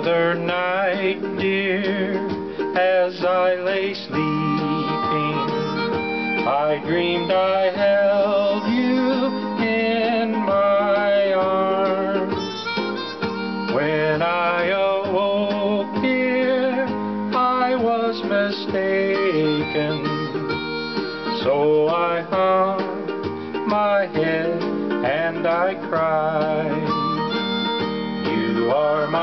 other night, dear, as I lay sleeping, I dreamed I held you in my arms. When I awoke, dear, I was mistaken. So I hung my head and I cried. You are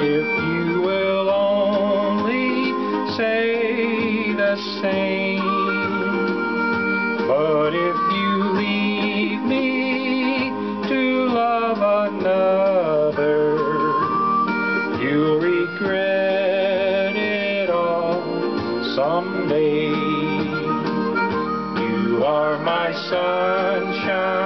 if you will only say the same. But if you leave me to love another, you'll regret it all someday. You are my sunshine,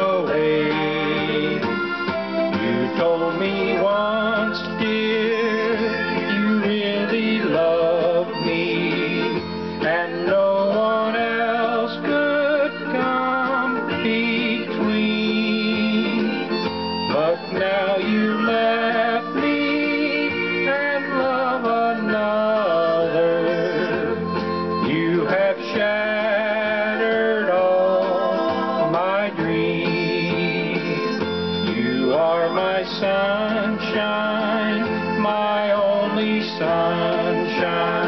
But now you left me and love another. You have shattered all my dreams. You are my sunshine, my only sunshine.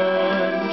Please